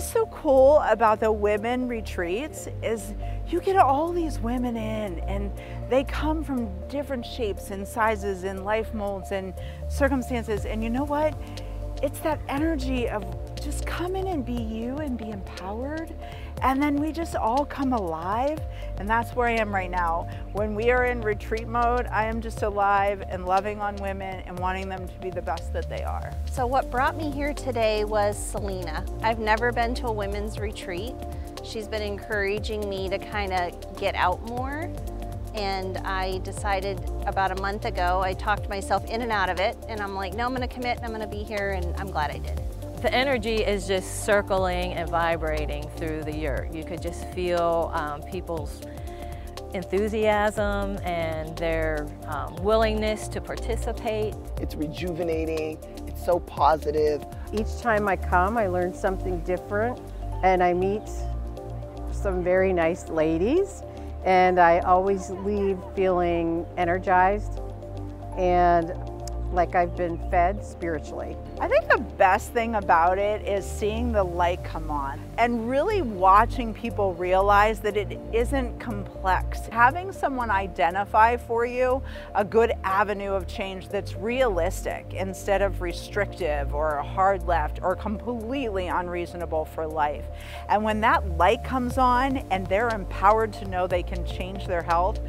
What's so cool about the women retreats is you get all these women in and they come from different shapes and sizes and life molds and circumstances. And you know what? It's that energy of just come in and be you and be empowered. And then we just all come alive. And that's where I am right now. When we are in retreat mode, I am just alive and loving on women and wanting them to be the best that they are. So what brought me here today was Selena. I've never been to a women's retreat. She's been encouraging me to kind of get out more. And I decided about a month ago, I talked myself in and out of it. And I'm like, no, I'm to commit and I'm going to be here. And I'm glad I did. The energy is just circling and vibrating through the yurt. You could just feel um, people's enthusiasm and their um, willingness to participate. It's rejuvenating, it's so positive. Each time I come, I learn something different and I meet some very nice ladies and I always leave feeling energized and like I've been fed spiritually. I think the best thing about it is seeing the light come on and really watching people realize that it isn't complex. Having someone identify for you a good avenue of change that's realistic instead of restrictive or hard left or completely unreasonable for life. And when that light comes on and they're empowered to know they can change their health,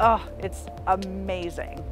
oh, it's amazing.